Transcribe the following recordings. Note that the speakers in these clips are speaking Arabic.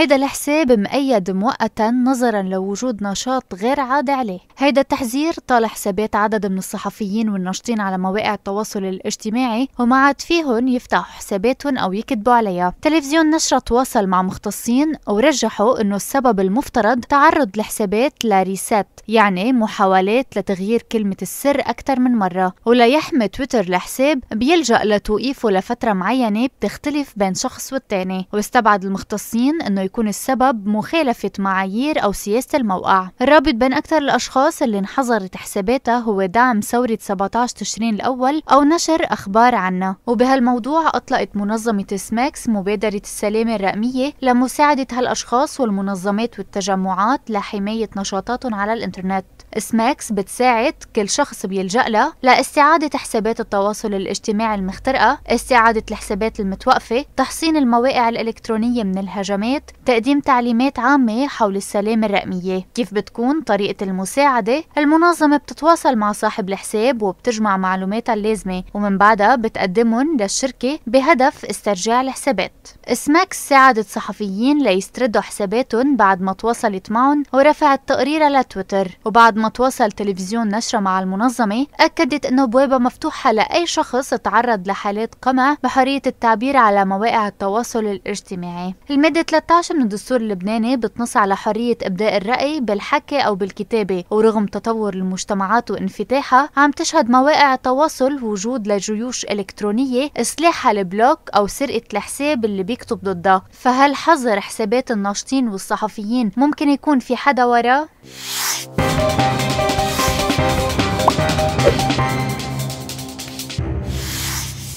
هيدا الحساب مؤيد مؤقتا نظرا لوجود نشاط غير عادي عليه. هيدا التحذير طال حسابات عدد من الصحفيين والناشطين على مواقع التواصل الاجتماعي وما عاد فيهم يفتحوا حساباتهم أو يكتبوا عليها. تلفزيون نشرة تواصل مع مختصين ورجحوا أنه السبب المفترض تعرض الحسابات لريسات يعني محاولات لتغيير كلمة السر أكثر من مرة. ولا يحمي تويتر الحساب بيلجأ لتوقيفه لفترة معينة بتختلف بين شخص والتاني. واستبعد المختصين أنه يكون السبب مخالفة معايير أو سياسة الموقع. الرابط بين أكثر الأشخاص اللي انحظرت حساباتها هو دعم ثورة 17 تشرين الأول أو نشر أخبار عنها. وبهالموضوع أطلقت منظمة سماكس مبادرة السلامة الرقمية لمساعدة هالأشخاص والمنظمات والتجمعات لحماية نشاطاتهم على الإنترنت. سماكس بتساعد كل شخص بيلجأ لها لاستعادة حسابات التواصل الاجتماعي المخترقة استعادة الحسابات المتوقفة تحصين المواقع الإلكترونية من الهجمات تقديم تعليمات عامة حول السلامة الرقمية. كيف بتكون؟ طريقة المساعدة. المنظمة بتتواصل مع صاحب الحساب وبتجمع معلوماتها اللازمة ومن بعدها بتقدمهم للشركة بهدف استرجاع الحسابات. سماكس ساعدت صحفيين ليستردوا حساباتهم بعد ما تواصلت معهم ورفعت تقريرها لتويتر وبعد ما تواصل تلفزيون نشرة مع المنظمة أكدت أنه بوابة مفتوحة لأي شخص تعرض لحالات قمع بحرية التعبير على مواقع التواصل الاجتماعي المادة 13 من الدستور اللبناني بتنص على حرية إبداء الرأي بالحكي أو بالكتابة ورغم تطور المجتمعات وانفتاحها عم تشهد مواقع التواصل وجود لجيوش إلكترونية سلاحها البلوك أو سرقة الحساب اللي بيكتب ضدها فهل حظر حسابات الناشطين والصحفيين ممكن يكون في حدا وراه؟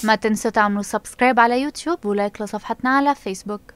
ما تنسوا تعملوا subscribe على يوتيوب و like لصفحتنا على فيسبوك